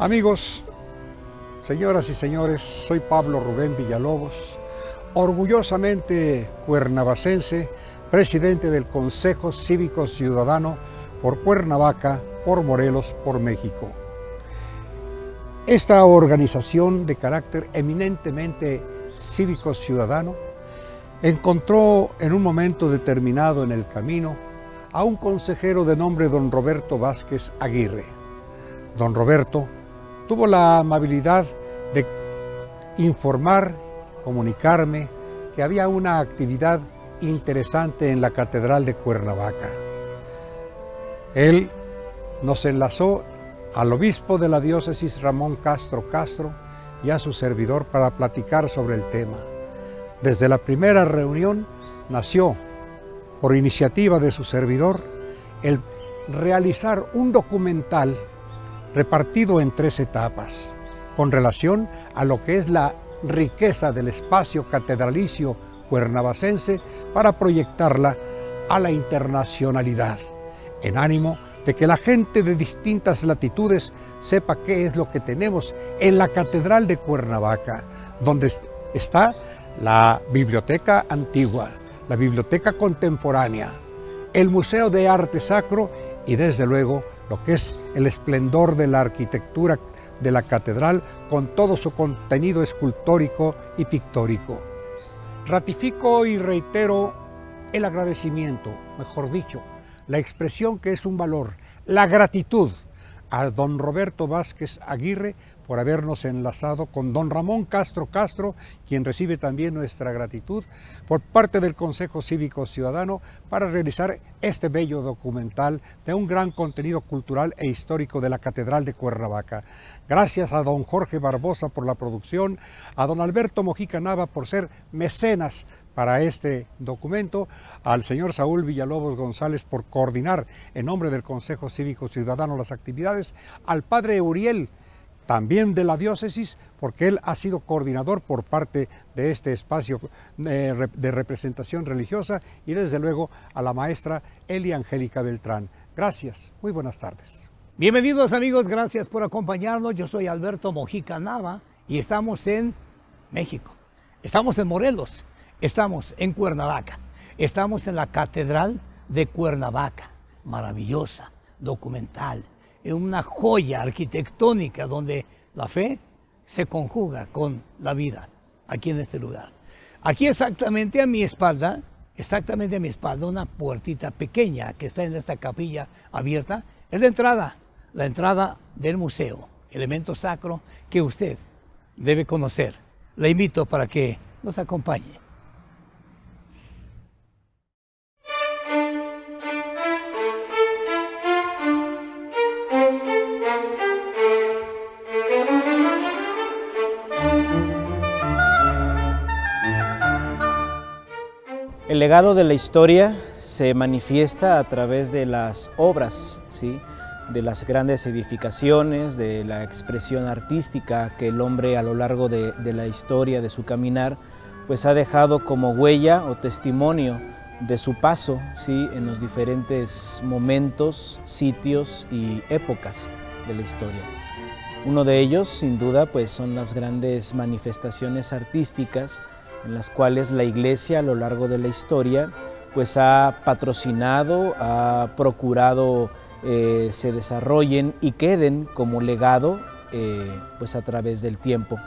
Amigos, señoras y señores, soy Pablo Rubén Villalobos, orgullosamente cuernavacense, presidente del Consejo Cívico Ciudadano por Cuernavaca, por Morelos, por México. Esta organización de carácter eminentemente cívico-ciudadano encontró en un momento determinado en el camino a un consejero de nombre don Roberto Vázquez Aguirre. Don Roberto tuvo la amabilidad de informar, comunicarme que había una actividad interesante en la Catedral de Cuernavaca. Él nos enlazó al obispo de la diócesis Ramón Castro Castro y a su servidor para platicar sobre el tema. Desde la primera reunión nació, por iniciativa de su servidor, el realizar un documental repartido en tres etapas, con relación a lo que es la riqueza del espacio catedralicio cuernavacense para proyectarla a la internacionalidad, en ánimo de que la gente de distintas latitudes sepa qué es lo que tenemos en la Catedral de Cuernavaca, donde está la biblioteca antigua, la biblioteca contemporánea, el Museo de Arte Sacro y desde luego lo que es el esplendor de la arquitectura de la catedral con todo su contenido escultórico y pictórico. Ratifico y reitero el agradecimiento, mejor dicho, la expresión que es un valor, la gratitud a don Roberto Vázquez Aguirre por habernos enlazado con don Ramón Castro Castro, quien recibe también nuestra gratitud por parte del Consejo Cívico Ciudadano para realizar este bello documental de un gran contenido cultural e histórico de la Catedral de Cuernavaca. Gracias a don Jorge Barbosa por la producción, a don Alberto Mojica Nava por ser mecenas para este documento, al señor Saúl Villalobos González por coordinar en nombre del Consejo Cívico Ciudadano las actividades, al padre Uriel también de la diócesis, porque él ha sido coordinador por parte de este espacio eh, de representación religiosa y desde luego a la maestra Elia Angélica Beltrán. Gracias, muy buenas tardes. Bienvenidos amigos, gracias por acompañarnos. Yo soy Alberto Mojica Nava y estamos en México. Estamos en Morelos, estamos en Cuernavaca, estamos en la Catedral de Cuernavaca, maravillosa, documental, una joya arquitectónica donde la fe se conjuga con la vida aquí en este lugar. Aquí exactamente a mi espalda, exactamente a mi espalda, una puertita pequeña que está en esta capilla abierta, es la entrada, la entrada del museo, elemento sacro que usted debe conocer. Le invito para que nos acompañe. El legado de la historia se manifiesta a través de las obras, ¿sí? de las grandes edificaciones, de la expresión artística que el hombre a lo largo de, la historia, de su caminar, pues ha dejado como huella o testimonio de su paso ¿sí? en los diferentes momentos, sitios y épocas de la historia. Uno de ellos, sin duda, pues son las grandes manifestaciones artísticas en las cuales la iglesia a lo largo de la historia pues ha patrocinado, ha procurado eh, se desarrollen y queden como legado eh, pues a través del tiempo.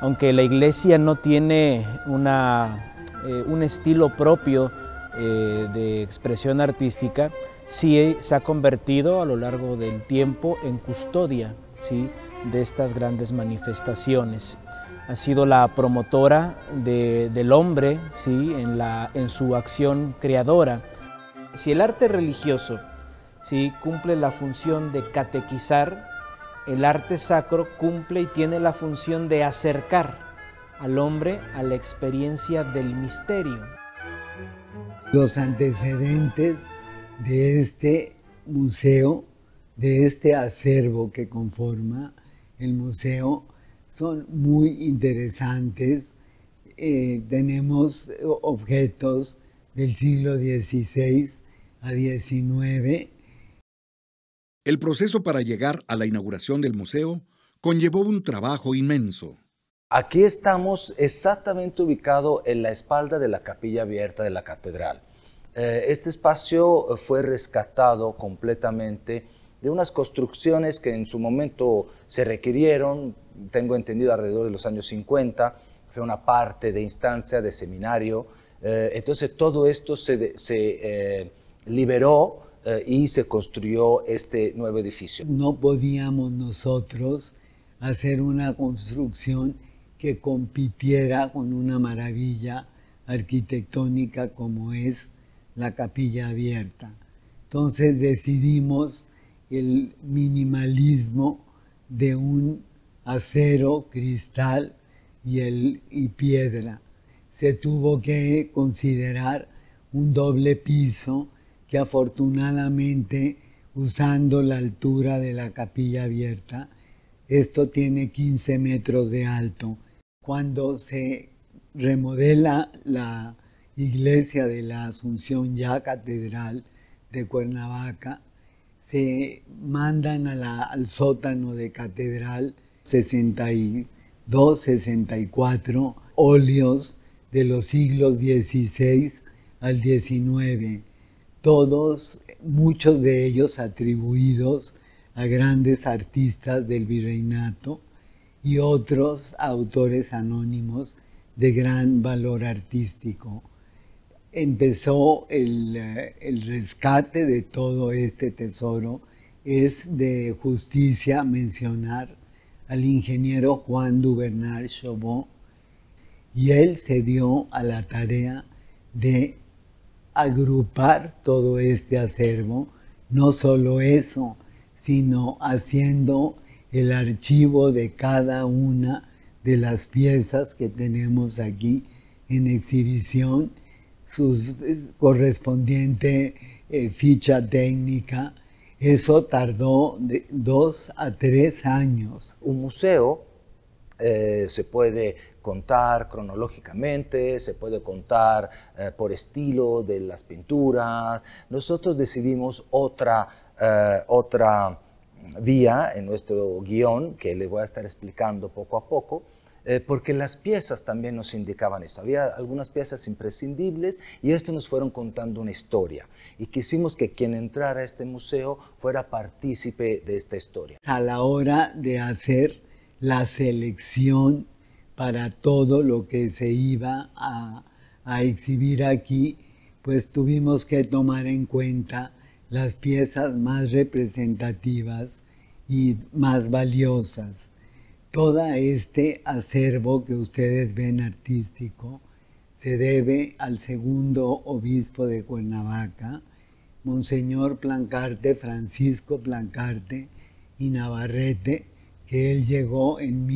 Aunque la iglesia no tiene una, eh, un estilo propio de expresión artística, sí se ha convertido a lo largo del tiempo en custodia ¿sí? de estas grandes manifestaciones ha sido la promotora del hombre ¿sí? en, la, en su acción creadora. Si el arte religioso ¿sí? cumple la función de catequizar, el arte sacro cumple y tiene la función de acercar al hombre a la experiencia del misterio. Los antecedentes de este museo, de este acervo que conforma el museo, son muy interesantes. Eh, tenemos objetos del siglo XVI a XIX. El proceso para llegar a la inauguración del museo conllevó un trabajo inmenso. Aquí estamos exactamente ubicado en la espalda de la capilla abierta de la catedral. Eh, este espacio fue rescatado completamente de unas construcciones que en su momento se requirieron, tengo entendido alrededor de los años 50, fue una parte de instancia de seminario, eh, entonces todo esto se, eh, liberó y se construyó este nuevo edificio. No podíamos nosotros hacer una construcción que compitiera con una maravilla arquitectónica como es la capilla abierta. Entonces decidimos el minimalismo de un acero, cristal y, el, y piedra. Se tuvo que considerar un doble piso que afortunadamente usando la altura de la capilla abierta, esto tiene 15 metros de alto cuando se remodela la iglesia de la Asunción ya catedral de Cuernavaca, se mandan al sótano de catedral 62, 64 óleos de los siglos XVI al XIX, todos, muchos de ellos atribuidos a grandes artistas del virreinato y otros autores anónimos de gran valor artístico. Empezó el, eh, el, rescate de todo este tesoro. Es de justicia mencionar al ingeniero Juan Dubernard Chaubot y él se dio a la tarea de agrupar todo este acervo. No solo eso, sino haciendo el archivo de cada una de las piezas que tenemos aquí en exhibición, su correspondiente eh, ficha técnica. Eso tardó de dos a tres años. Un museo eh, se puede contar cronológicamente, se puede contar eh, por estilo de las pinturas. Nosotros decidimos otra, otra vía en nuestro guion, que les voy a estar explicando poco a poco, eh, porque las piezas también nos indicaban eso. Había algunas piezas imprescindibles y esto nos fueron contando una historia. Y quisimos que quien entrara a este museo fuera partícipe de esta historia. A la hora de hacer la selección para todo lo que se iba a, a exhibir aquí, pues tuvimos que tomar en cuenta las piezas más representativas y más valiosas. Todo este acervo que ustedes ven artístico se debe al segundo obispo de Cuernavaca, Monseñor Plancarte, Francisco Plancarte y Navarrete, que él llegó en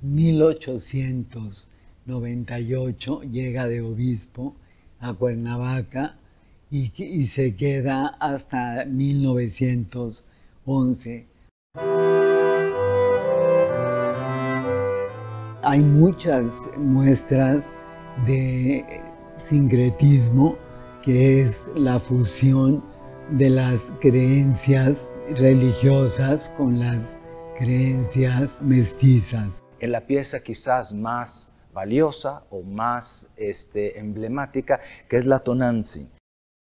1898, llega de obispo a Cuernavaca y, se queda hasta 1911. Hay muchas muestras de sincretismo, que es la fusión de las creencias religiosas con las creencias mestizas. En la pieza quizás más valiosa o más este, emblemática, que es la Tonanzi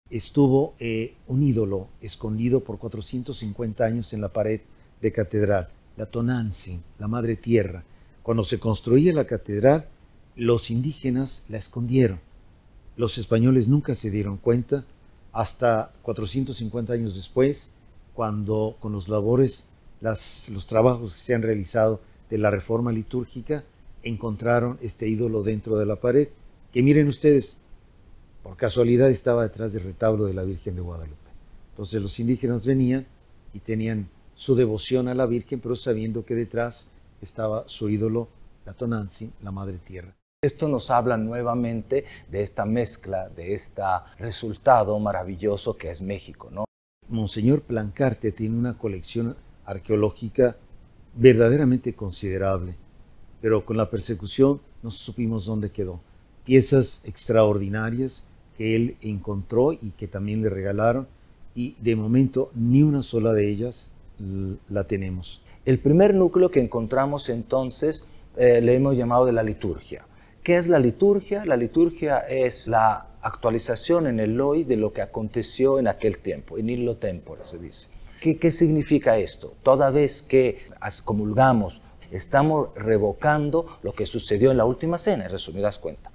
estuvo eh, un ídolo escondido por 450 años en la pared de catedral, la Tonanzi, la Madre Tierra. Cuando se construía la catedral, los indígenas la escondieron. Los españoles nunca se dieron cuenta hasta 450 años después, cuando con los labores, los trabajos que se han realizado de la reforma litúrgica, encontraron este ídolo dentro de la pared, que miren ustedes, por casualidad estaba detrás del retablo de la Virgen de Guadalupe. Entonces los indígenas venían y tenían su devoción a la Virgen, pero sabiendo que detrás estaba su ídolo, la Tonanzi, la Madre Tierra. Esto nos habla nuevamente de esta mezcla, de este resultado maravilloso que es México, ¿no? Monseñor Plancarte tiene una colección arqueológica verdaderamente considerable, pero con la persecución no supimos dónde quedó. Piezas extraordinarias que él encontró y que también le regalaron y de momento ni una sola de ellas la tenemos. El primer núcleo que encontramos entonces eh, le hemos llamado de la liturgia. ¿Qué es la liturgia? La liturgia es la actualización en el hoy de lo que aconteció en aquel tiempo, en illo tempore se dice. ¿Qué, ¿Qué significa esto? Toda vez que comulgamos, estamos revocando lo que sucedió en la última cena, en resumidas cuentas.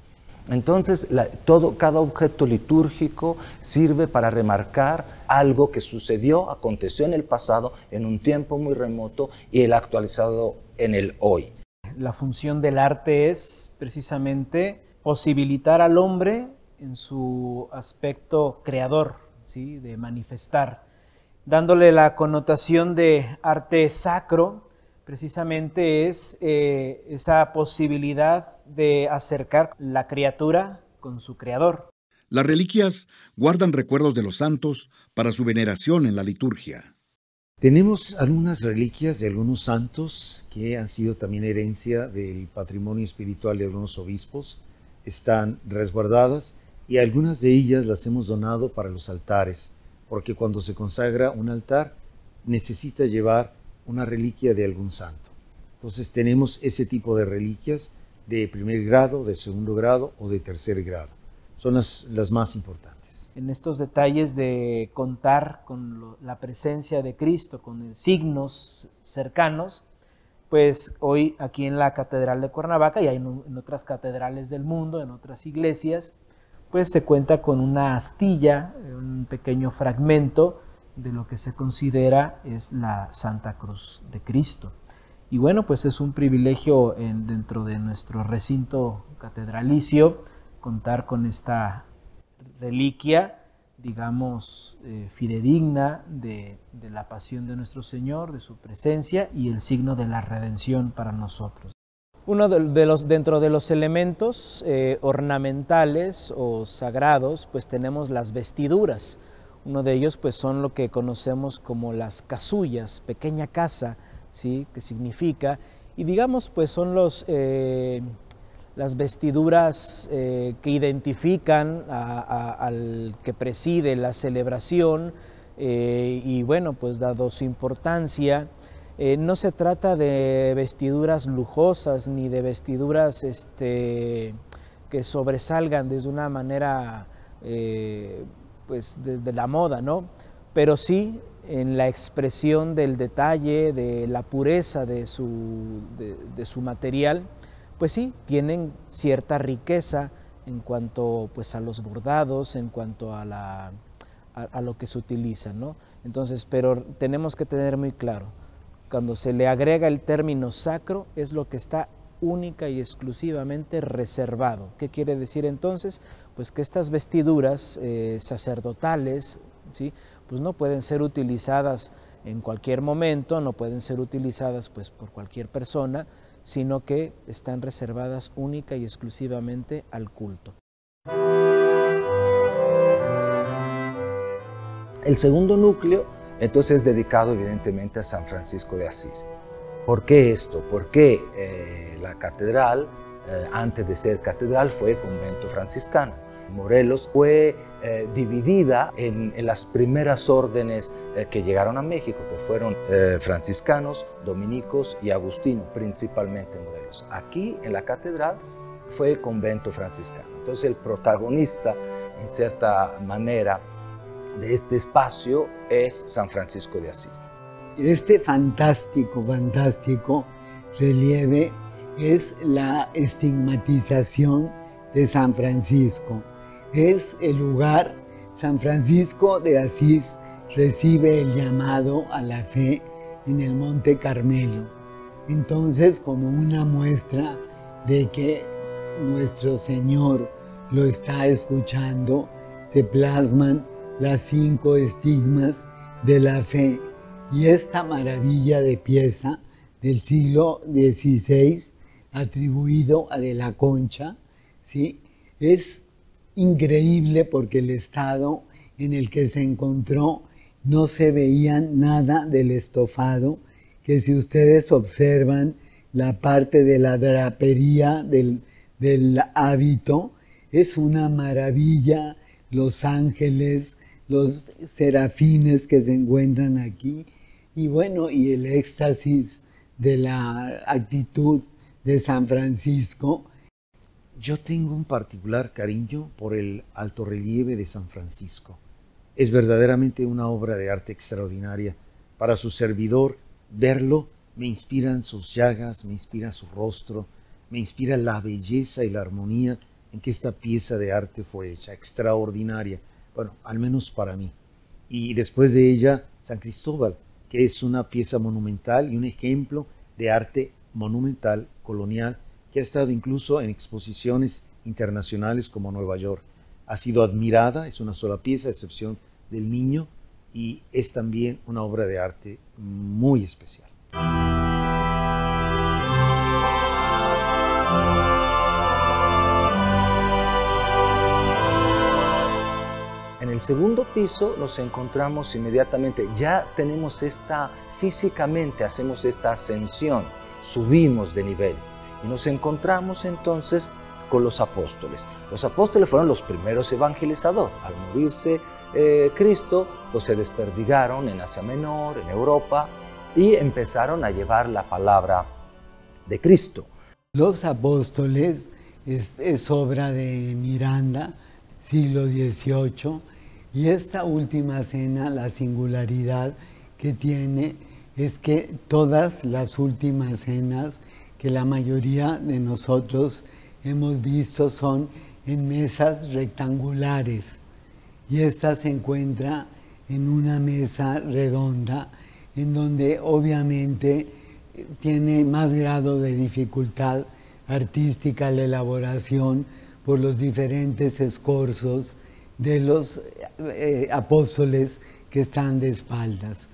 Entonces, todo, cada objeto litúrgico sirve para remarcar algo que sucedió, aconteció en el pasado, en un tiempo muy remoto y el actualizado en el hoy. La función del arte es precisamente posibilitar al hombre en su aspecto creador, ¿sí? de manifestar, dándole la connotación de arte sacro, precisamente es eh, esa posibilidad de acercar la criatura con su creador. Las reliquias guardan recuerdos de los santos para su veneración en la liturgia. Tenemos algunas reliquias de algunos santos que han sido también herencia del patrimonio espiritual de algunos obispos. Están resguardadas y algunas de ellas las hemos donado para los altares, porque cuando se consagra un altar necesita llevar una reliquia de algún santo. Entonces tenemos ese tipo de reliquias de primer grado, de segundo grado o de tercer grado. Son las, las más importantes. En estos detalles de contar con la presencia de Cristo, con signos cercanos, pues hoy aquí en la Catedral de Cuernavaca y en, en otras catedrales del mundo, en otras iglesias, pues se cuenta con una astilla, un pequeño fragmento de lo que se considera es la Santa Cruz de Cristo. Y bueno, pues es un privilegio en, dentro de nuestro recinto catedralicio contar con esta reliquia, digamos, eh, fidedigna de, la pasión de nuestro Señor, de su presencia y el signo de la redención para nosotros. Uno de, los, dentro de los elementos eh, ornamentales o sagrados, pues tenemos las vestiduras. Uno de ellos pues son lo que conocemos como las casullas, pequeña casa, ¿sí? que significa, y digamos pues son los, eh, las vestiduras eh, que identifican al que preside la celebración eh, y bueno pues dado su importancia, no se trata de vestiduras lujosas ni de vestiduras este, que sobresalgan desde una manera pues desde la moda, ¿no? Pero sí en la expresión del detalle, de la pureza de su, de, su material, pues sí, tienen cierta riqueza en cuanto pues, a los bordados, en cuanto a, la, a, lo que se utiliza, ¿no? Entonces, pero tenemos que tener muy claro, cuando se le agrega el término sacro, es lo que está única y exclusivamente reservado. ¿Qué quiere decir entonces? pues que estas vestiduras eh, sacerdotales, ¿sí? pues no pueden ser utilizadas en cualquier momento, no pueden ser utilizadas pues por cualquier persona, sino que están reservadas única y exclusivamente al culto. El segundo núcleo entonces es dedicado evidentemente a San Francisco de Asís. ¿Por qué esto? Porque eh, la catedral eh, antes de ser catedral, fue convento franciscano. Morelos fue eh, dividida en, las primeras órdenes que llegaron a México, que fueron franciscanos, dominicos y agustinos, principalmente en Morelos. Aquí, en la catedral, fue convento franciscano. Entonces, el protagonista, en cierta manera, de este espacio es San Francisco de Asís. Este fantástico, fantástico relieve es la estigmatización de San Francisco. Es el lugar, San Francisco de Asís recibe el llamado a la fe en el Monte Carmelo. Entonces, como una muestra de que nuestro Señor lo está escuchando, se plasman las cinco estigmas de la fe. Y esta maravilla de pieza del siglo XVI atribuido a De la Concha, ¿sí? es increíble porque el estado en el que se encontró no se veía nada del estofado, que si ustedes observan la parte de la drapería del, del hábito, es una maravilla, los ángeles, los serafines que se encuentran aquí, y bueno, y el éxtasis de la actitud de San Francisco. Yo tengo un particular cariño por el alto relieve de San Francisco. Es verdaderamente una obra de arte extraordinaria. Para su servidor, verlo me inspiran sus llagas, me inspira su rostro, me inspira la belleza y la armonía en que esta pieza de arte fue hecha, extraordinaria, bueno, al menos para mí. Y después de ella, San Cristóbal, que es una pieza monumental y un ejemplo de arte monumental colonial que ha estado incluso en exposiciones internacionales como Nueva York. Ha sido admirada, es una sola pieza, a excepción del niño, y es también una obra de arte muy especial. Segundo piso nos encontramos inmediatamente, ya tenemos esta, físicamente hacemos esta ascensión, subimos de nivel y nos encontramos entonces con los apóstoles. Los apóstoles fueron los primeros evangelizadores. Al morirse eh, Cristo, pues se desperdigaron en Asia Menor, en Europa, y empezaron a llevar la palabra de Cristo. Los apóstoles es, obra de Miranda, siglo XVIII, y esta última cena, la singularidad que tiene es que todas las últimas cenas que la mayoría de nosotros hemos visto son en mesas rectangulares. Y esta se encuentra en una mesa redonda en donde obviamente tiene más grado de dificultad artística la elaboración por los diferentes escorzos de los eh, apóstoles que están de espaldas.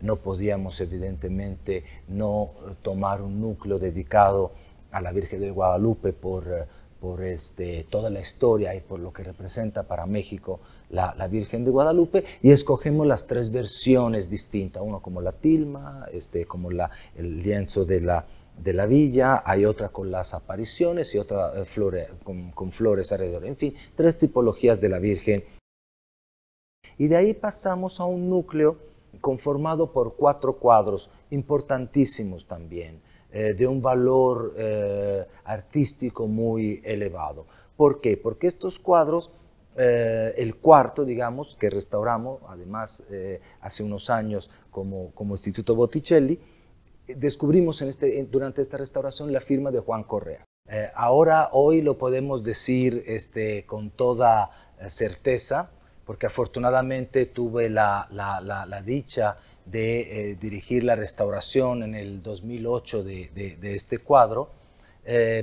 No podíamos evidentemente no tomar un núcleo dedicado a la Virgen de Guadalupe por, eh, por este, toda la historia y por lo que representa para México la, Virgen de Guadalupe y escogemos las tres versiones distintas, uno como la tilma, este, como la, el lienzo de la, de la villa, hay otra con las apariciones y otra eh, con, flores alrededor, en fin, tres tipologías de la Virgen. Y de ahí pasamos a un núcleo conformado por cuatro cuadros importantísimos también, eh, de un valor eh, artístico muy elevado. ¿Por qué? Porque estos cuadros el cuarto, digamos, que restauramos, además hace unos años como, como Instituto Botticelli, descubrimos en este, durante esta restauración la firma de Juan Correa. Eh, ahora, hoy lo podemos decir este, con toda certeza, porque afortunadamente tuve la, la, la, dicha de dirigir la restauración en el 2008 de, de, de este cuadro,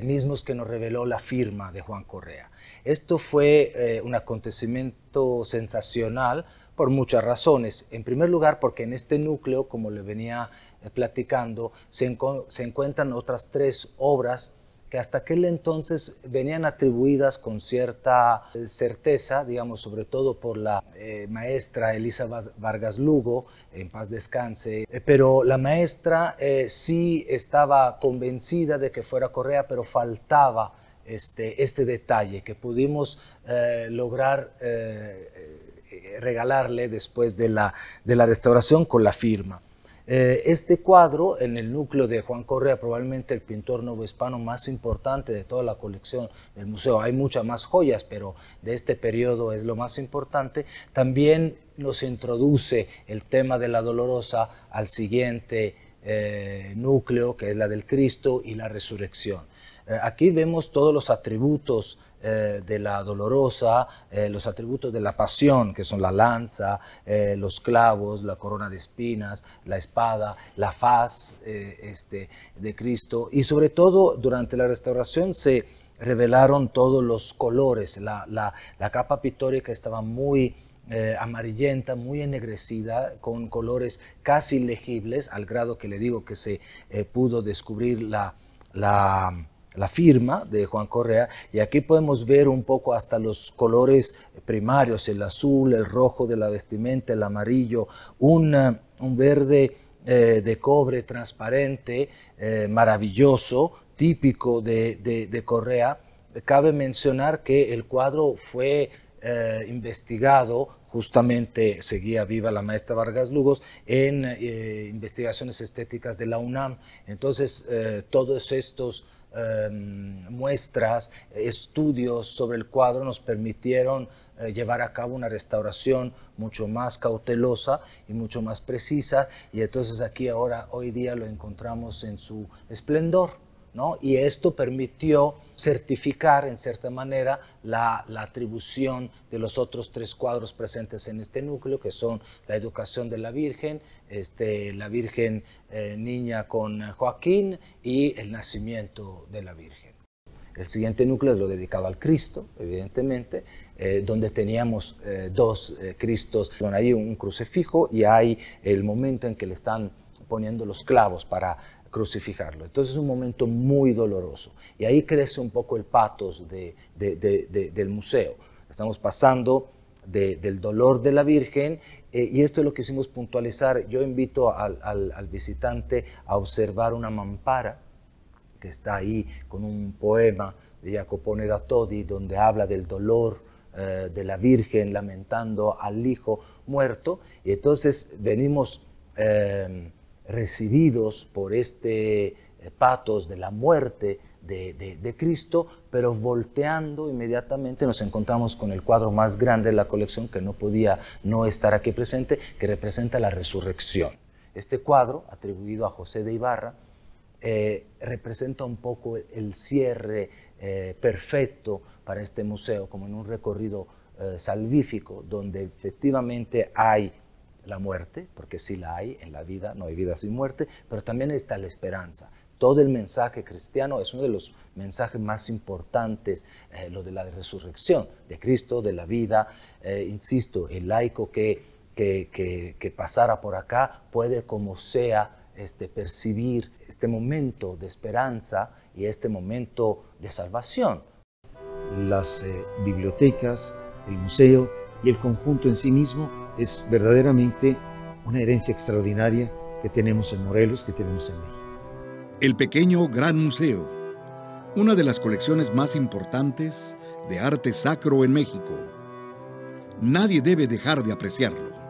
mismos que nos reveló la firma de Juan Correa. Esto fue eh, un acontecimiento sensacional por muchas razones. En primer lugar, porque en este núcleo, como le venía eh, platicando, se, encuentran otras tres obras que hasta aquel entonces venían atribuidas con cierta eh, certeza, digamos, sobre todo por la maestra Elisa Vargas Lugo, en paz descanse, pero la maestra sí estaba convencida de que fuera Correa, pero faltaba este, este detalle que pudimos eh, lograr eh, eh, regalarle después de la restauración con la firma. Este cuadro, en el núcleo de Juan Correa, probablemente el pintor novohispano más importante de toda la colección del museo. Hay muchas más joyas, pero de este periodo es lo más importante. También nos introduce el tema de la dolorosa al siguiente núcleo, que es la del Cristo y la resurrección. Eh, aquí vemos todos los atributos eh, de la dolorosa, eh, los atributos de la pasión, que son la lanza, los clavos, la corona de espinas, la espada, la faz este, de Cristo. Y sobre todo durante la restauración se revelaron todos los colores. La, la, capa pictórica estaba muy amarillenta, muy ennegrecida, con colores casi legibles, al grado que le digo que se pudo descubrir la, la la firma de Juan Correa y aquí podemos ver un poco hasta los colores primarios, el azul, el rojo de la vestimenta, el amarillo, un, eh, verde eh, de cobre transparente, eh, maravilloso, típico de, Correa. Cabe mencionar que el cuadro fue investigado justamente seguía viva la maestra Vargas Lugos en investigaciones estéticas de la UNAM. Entonces, todos estos em, muestras, estudios sobre el cuadro nos permitieron eh, llevar a cabo una restauración mucho más cautelosa y mucho más precisa. Y entonces aquí ahora, hoy día lo encontramos en su esplendor. Y esto permitió certificar en cierta manera la, atribución de los otros tres cuadros presentes en este núcleo, que son la educación de la Virgen, este, la Virgen eh, niña con Joaquín y el nacimiento de la Virgen. El siguiente núcleo es lo dedicado al Cristo, evidentemente, eh, donde teníamos eh, dos Cristos, donde hay un crucifijo y hay el momento en que le están poniendo los clavos para crucificarlo. Entonces es un momento muy doloroso. Y ahí crece un poco el patos del museo. Estamos pasando del dolor de la Virgen eh, y esto es lo que hicimos puntualizar. Yo invito al, visitante a observar una mampara que está ahí con un poema de Jacopone da Todi donde habla del dolor eh, de la Virgen lamentando al hijo muerto. Y entonces venimos... Eh, recibidos por este eh, patos de la muerte de, Cristo, pero volteando inmediatamente nos encontramos con el cuadro más grande de la colección que no podía no estar aquí presente, que representa la resurrección. Este cuadro, atribuido a José de Ibarra, eh, representa un poco el cierre eh, perfecto para este museo, como en un recorrido salvífico, donde efectivamente hay la muerte, porque sí la hay en la vida, no hay vida sin muerte, pero también está la esperanza. Todo el mensaje cristiano es uno de los mensajes más importantes, eh, lo de la resurrección de Cristo, de la vida. Eh, insisto, el laico que, que, pasara por acá puede como sea este, percibir este momento de esperanza y este momento de salvación. Las eh, bibliotecas, el museo y el conjunto en sí mismo es verdaderamente una herencia extraordinaria que tenemos en Morelos, que tenemos en México. El pequeño Gran Museo, una de las colecciones más importantes de arte sacro en México. Nadie debe dejar de apreciarlo.